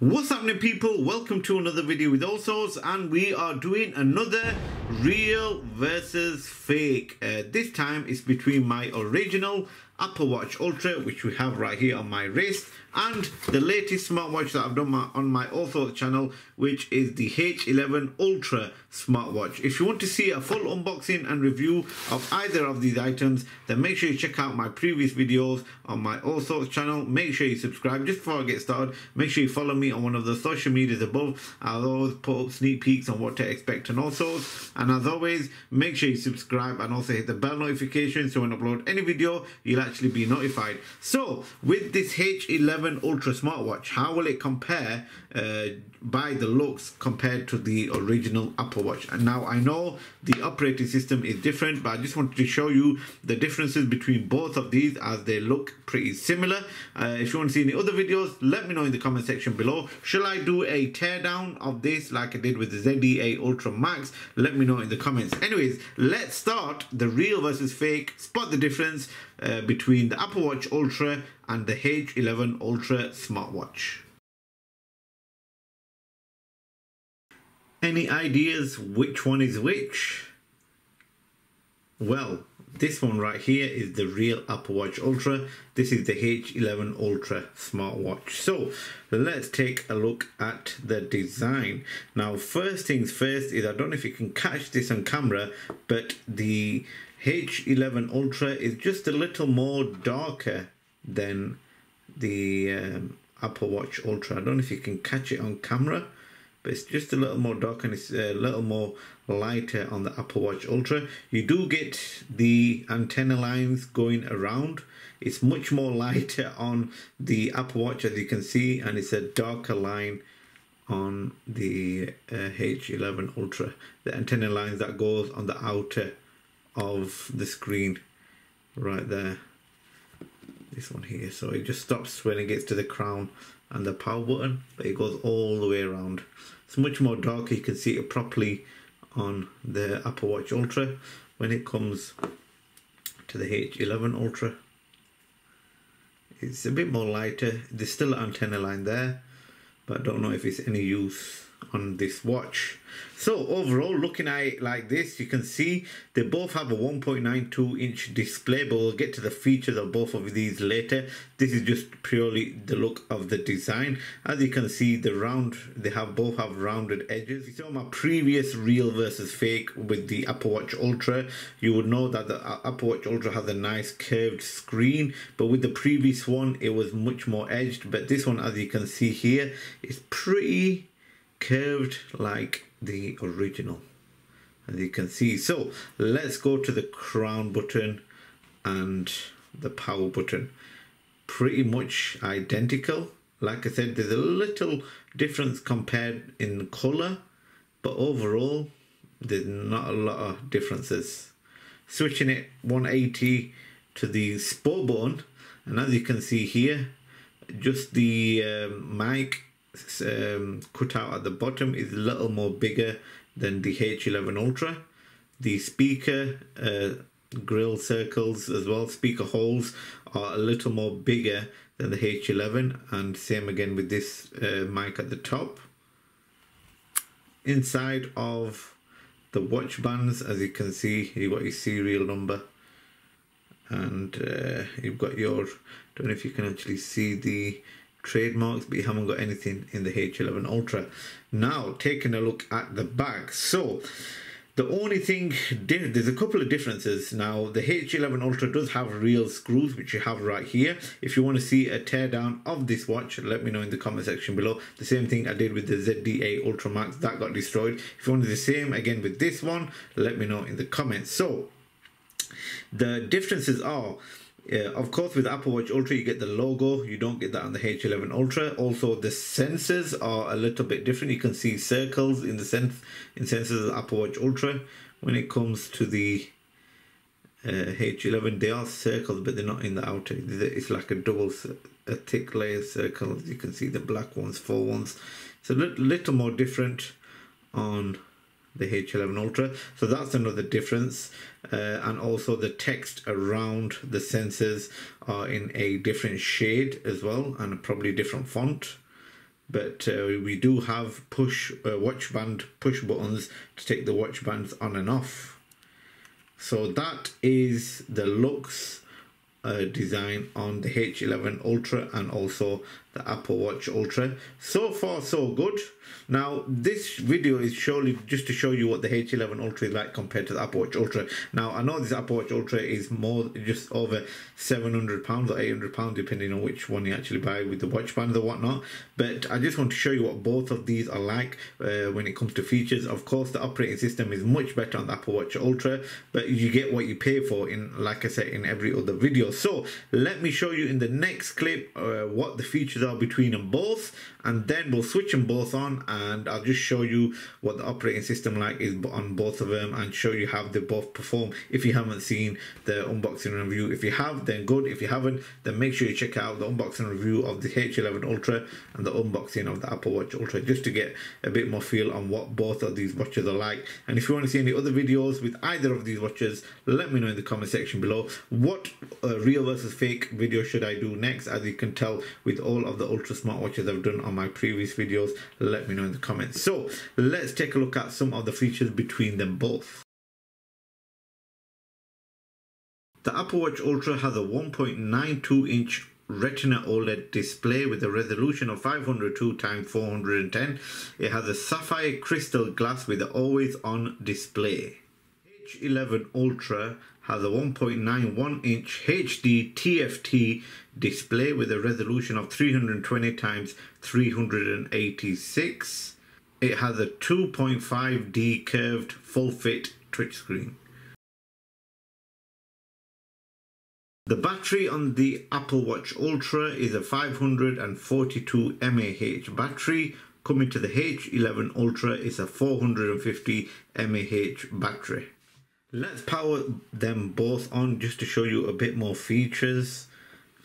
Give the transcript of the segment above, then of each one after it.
What's happening people? Welcome to another video with Allsortzz and we are doing another real versus fake. Uh, this time it's between my original Apple Watch Ultra which we have right here on my wrist and the latest smartwatch that I've done my, on my Allsortzz channel which is the H11 Ultra smartwatch. If you want to see a full unboxing and review of either of these items then make sure you check out my previous videos on my Allsortzz channel. Make sure you subscribe. Just before I get started make sure you follow me on one of the social medias above. I'll always put up sneak peeks on what to expect and all sorts. And as always, make sure you subscribe and also hit the bell notification so when I upload any video, you'll actually be notified. So, with this H11 Ultra smartwatch, how will it compare uh, by the looks compared to the original Apple Watch? And now I know the operating system is different, but I just wanted to show you the differences between both of these as they look pretty similar. Uh, if you want to see any other videos, let me know in the comment section below. Shall I do a teardown of this like I did with the ZD8 Ultra Max? Let me know in the comments. Anyways, let's start the real versus fake. Spot the difference uh, between the Apple Watch Ultra and the H11 Ultra smartwatch. Any ideas which one is which? Well, this one right here is the real Apple Watch Ultra. This is the H11 Ultra smartwatch. So let's take a look at the design. Now, first things first is I don't know if you can catch this on camera, but the H11 Ultra is just a little more darker than the um, Apple Watch Ultra. I don't know if you can catch it on camera but it's just a little more dark and it's a little more lighter on the Apple Watch Ultra. You do get the antenna lines going around. It's much more lighter on the Apple Watch as you can see and it's a darker line on the uh, H11 Ultra. The antenna lines that goes on the outer of the screen right there. This one here. So it just stops when it gets to the crown and the power button but it goes all the way around. It's much more dark. You can see it properly on the Apple Watch Ultra when it comes to the H11 Ultra. It's a bit more lighter. There's still an antenna line there but I don't know if it's any use on this watch. So overall looking at it like this you can see they both have a 1.92 inch display but we'll get to the features of both of these later. This is just purely the look of the design. As you can see the round they have both have rounded edges. If you saw my previous real versus fake with the Apple Watch Ultra you would know that the uh, Apple Watch Ultra has a nice curved screen but with the previous one it was much more edged. But this one as you can see here is pretty curved like the original. As you can see. So let's go to the crown button and the power button. Pretty much identical. Like I said there's a little difference compared in color but overall there's not a lot of differences. Switching it 180 to the sport button and as you can see here just the um, mic um, cutout at the bottom is a little more bigger than the H11 Ultra. The speaker uh, grill circles as well, speaker holes are a little more bigger than the H11 and same again with this uh, mic at the top. Inside of the watch bands as you can see you've got your serial number and uh, you've got your I don't know if you can actually see the trademarks, but you haven't got anything in the H11 Ultra. Now, taking a look at the back. So, the only thing, there's a couple of differences. Now, the H11 Ultra does have real screws, which you have right here. If you want to see a teardown of this watch, let me know in the comment section below. The same thing I did with the ZD8 Ultra Max, that got destroyed. If you want the same again with this one, let me know in the comments. So, the differences are yeah, of course, with Apple Watch Ultra, you get the logo. You don't get that on the H11 Ultra. Also, the sensors are a little bit different. You can see circles in the sense in sensors of Apple Watch Ultra. When it comes to the uh, H11, they are circles, but they're not in the outer. It's like a double, a thick layer circle. You can see the black ones, full ones. It's a little more different on the H11 Ultra. So that's another difference. Uh, and also the text around the sensors are in a different shade as well and probably different font but uh, we do have push uh, watch band push buttons to take the watch bands on and off so that is the looks uh, design on the H11 Ultra and also the Apple Watch Ultra. So far, so good. Now, this video is surely just to show you what the H11 Ultra is like compared to the Apple Watch Ultra. Now, I know this Apple Watch Ultra is more just over 700 pounds or 800 pounds, depending on which one you actually buy with the watch bands or whatnot. But I just want to show you what both of these are like uh, when it comes to features. Of course, the operating system is much better on the Apple Watch Ultra, but you get what you pay for in, like I said, in every other video. So let me show you in the next clip uh, what the features are between them both and then we'll switch them both on and I'll just show you what the operating system like is on both of them and show you how they both perform. If you haven't seen the unboxing review if you have then good. If you haven't then make sure you check out the unboxing review of the H11 Ultra and the unboxing of the Apple Watch Ultra just to get a bit more feel on what both of these watches are like. And if you want to see any other videos with either of these watches let me know in the comment section below. What uh, real versus fake video should I do next? As you can tell with all of the ultra smart watches I've done on my previous videos let me know in the comments so let's take a look at some of the features between them both the Apple Watch Ultra has a 1.92 inch Retina OLED display with a resolution of 502 x 410. It has a sapphire crystal glass with an always on display. H11 Ultra has a 1.91 inch HD TFT display with a resolution of 320 times 386. It has a 2.5D curved full fit touch screen. The battery on the Apple Watch Ultra is a 542 mAh battery. Coming to the H11 Ultra is a 450 mAh battery. Let's power them both on just to show you a bit more features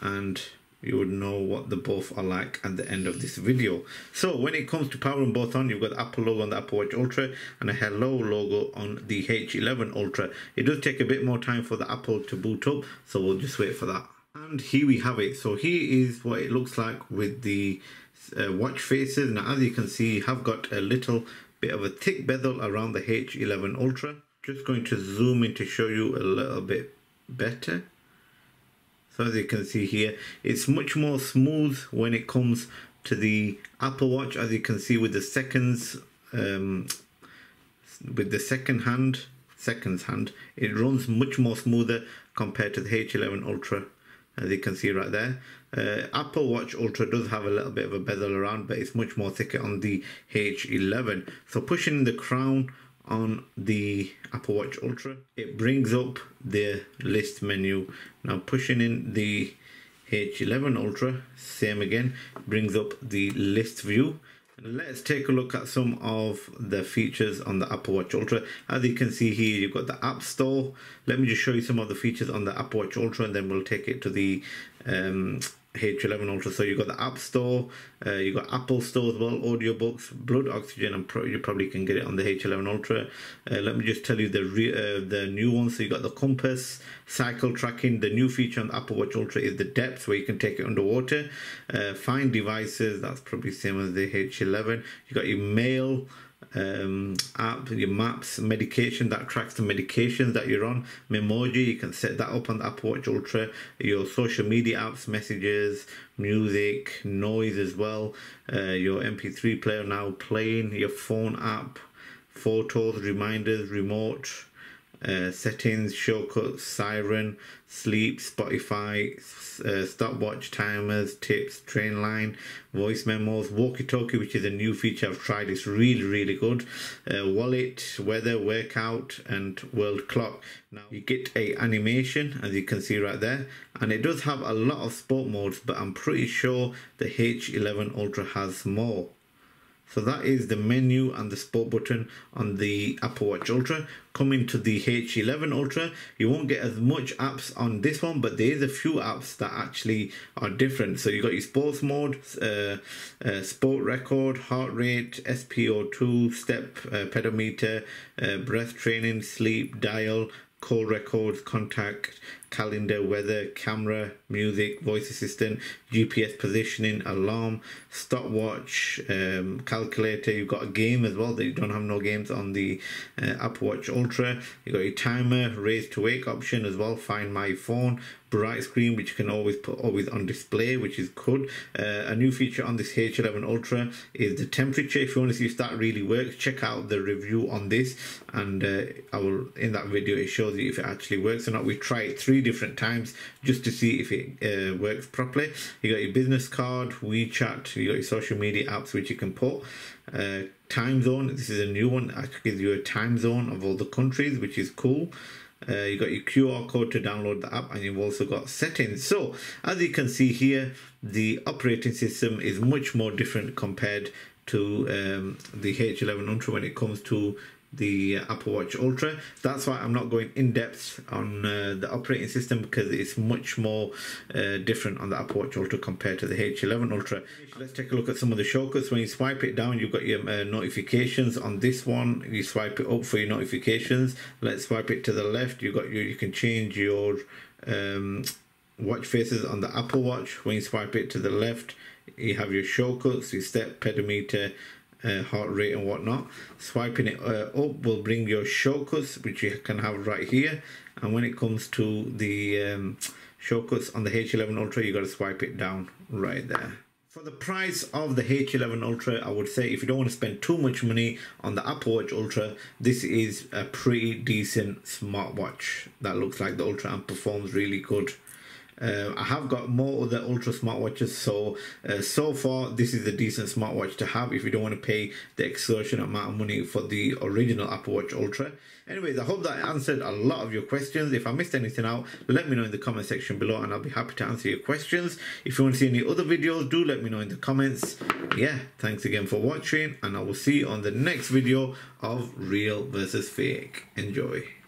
and you would know what the both are like at the end of this video. So when it comes to powering both on, you've got the Apple logo on the Apple Watch Ultra and a Hello logo on the H11 Ultra. It does take a bit more time for the Apple to boot up, so we'll just wait for that. And here we have it. So here is what it looks like with the uh, watch faces. Now as you can see, have got a little bit of a thick bezel around the H11 Ultra just going to zoom in to show you a little bit better. So as you can see here it's much more smooth when it comes to the Apple Watch as you can see with the seconds um, with the second hand seconds hand. It runs much more smoother compared to the H11 Ultra as you can see right there. Uh, Apple Watch Ultra does have a little bit of a bezel around but it's much more thicker on the H11 so pushing the crown on the Apple Watch Ultra. It brings up the list menu. Now pushing in the H11 Ultra, same again, brings up the list view. let's take a look at some of the features on the Apple Watch Ultra. As you can see here, you've got the App Store. Let me just show you some of the features on the Apple Watch Ultra and then we'll take it to the um, H11 Ultra. So you've got the App Store, uh, you've got Apple Store as well, audiobooks, blood oxygen, and pro- you probably can get it on the H11 Ultra. Uh, let me just tell you the re- uh, the new ones. So you got the compass, cycle tracking. The new feature on the Apple Watch Ultra is the depth, where you can take it underwater. Uh, find devices. That's probably same as the H11. You got your mail um, app, your maps, medication that tracks the medications that you're on, Memoji, you can set that up on the Apple Watch Ultra, your social media apps, messages, music, noise as well, uh, your MP3 player now playing, your phone app, photos, reminders, remote, uh, settings, shortcuts, siren, sleep, Spotify, uh, stopwatch, timers, tips, train line, voice memos, walkie talkie, which is a new feature I've tried. It's really, really good. Uh, wallet, weather, workout, and world clock. Now you get a animation as you can see right there, and it does have a lot of sport modes, but I'm pretty sure the H11 Ultra has more. So that is the menu and the sport button on the Apple Watch Ultra. Coming to the H11 Ultra, you won't get as much apps on this one, but there is a few apps that actually are different. So you got your sports mode, uh, uh, sport record, heart rate, SpO2, step, uh, pedometer, uh, breath training, sleep, dial, call records, contact, calendar, weather, camera, music, voice assistant, GPS positioning, alarm, stopwatch, um, calculator. You've got a game as well that you don't have no games on the uh, Apple Watch Ultra. You've got your timer, raise to wake option as well, find my phone, bright screen which you can always put always on display which is good uh, a new feature on this h11 ultra is the temperature if you want to see if that really works check out the review on this and uh, i will in that video it shows you if it actually works or not we tried it three different times just to see if it uh, works properly. You got your business card wechat you got your social media apps which you can put uh, time zone. This is a new one. That gives you a time zone of all the countries which is cool. Uh, you got your QR code to download the app and you've also got settings. So as you can see here, the operating system is much more different compared to um, the H11 Ultra when it comes to the Apple Watch Ultra. That's why I'm not going in depth on uh, the operating system because it's much more uh, different on the Apple Watch Ultra compared to the H11 Ultra. Let's take a look at some of the shortcuts. When you swipe it down, you've got your uh, notifications on this one. You swipe it up for your notifications. Let's swipe it to the left. You got your you can change your um, watch faces on the Apple Watch. When you swipe it to the left, you have your shortcuts, your step, pedometer, uh, heart rate and whatnot. Swiping it uh, up will bring your shortcuts, which you can have right here. And when it comes to the um, shortcuts on the H11 Ultra, you got to swipe it down right there. For the price of the H11 Ultra, I would say if you don't want to spend too much money on the Apple Watch Ultra, this is a pretty decent smartwatch that looks like the Ultra and performs really good. Uh, I have got more of the Ultra smartwatches, so uh, so far this is a decent smartwatch to have if you don't want to pay the extortionate amount of money for the original Apple Watch Ultra. Anyways, I hope that I answered a lot of your questions. If I missed anything out, let me know in the comment section below and I'll be happy to answer your questions. If you want to see any other videos, do let me know in the comments. Yeah, thanks again for watching and I will see you on the next video of Real versus Fake. Enjoy.